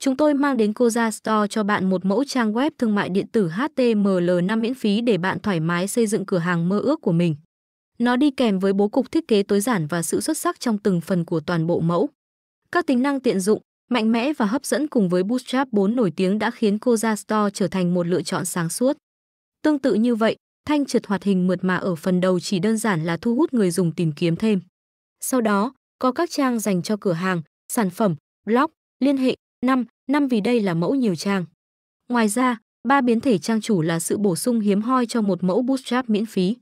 chúng tôi mang đến Koza Store cho bạn một mẫu trang web thương mại điện tử HTML5 miễn phí để bạn thoải mái xây dựng cửa hàng mơ ước của mình. Nó đi kèm với bố cục thiết kế tối giản và sự xuất sắc trong từng phần của toàn bộ mẫu. Các tính năng tiện dụng, mạnh mẽ và hấp dẫn cùng với Bootstrap 4 nổi tiếng đã khiến Koza Store trở thành một lựa chọn sáng suốt. Tương tự như vậy, thanh trượt hoạt hình mượt mà ở phần đầu chỉ đơn giản là thu hút người dùng tìm kiếm thêm. Sau đó, có các trang dành cho cửa hàng, sản phẩm, blog, liên hệ, năm, năm vì đây là mẫu nhiều trang. Ngoài ra, ba biến thể trang chủ là sự bổ sung hiếm hoi cho một mẫu Bootstrap miễn phí.